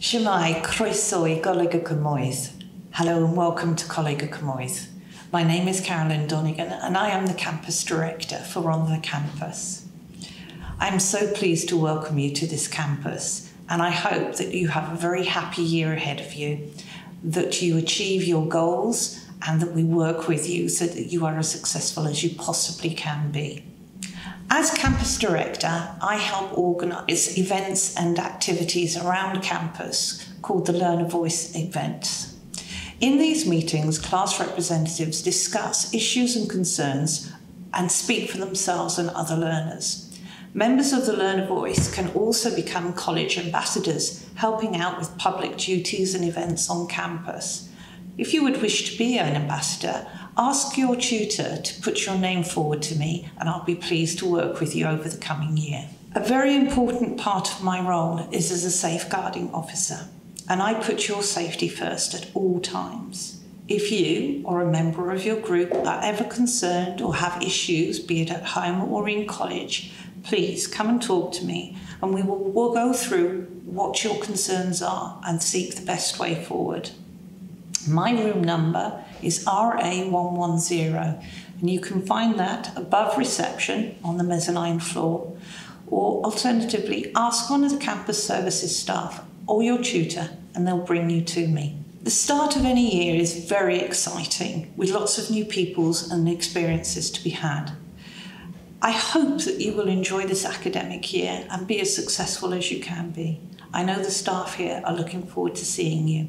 Shemai, croeso i Goleg. Hello and welcome to Coleg y. My name is Carolyn Donegan and I am the campus director for Rhondda Campus. I'm so pleased to welcome you to this campus and I hope that you have a very happy year ahead of you, that you achieve your goals and that we work with you so that you are as successful as you possibly can be. As campus director, I help organise events and activities around campus called the Learner Voice events. In these meetings, class representatives discuss issues and concerns and speak for themselves and other learners. Members of the Learner Voice can also become college ambassadors, helping out with public duties and events on campus. If you would wish to be an ambassador, ask your tutor to put your name forward to me and I'll be pleased to work with you over the coming year. A very important part of my role is as a safeguarding officer and I put your safety first at all times. If you or a member of your group are ever concerned or have issues, be it at home or in college, please come and talk to me and we will we'll go through what your concerns are and seek the best way forward. My room number is RA110, and you can find that above reception on the mezzanine floor, or alternatively, ask one of the campus services staff or your tutor, and they'll bring you to me. The start of any year is very exciting, with lots of new peoples and experiences to be had. I hope that you will enjoy this academic year and be as successful as you can be. I know the staff here are looking forward to seeing you.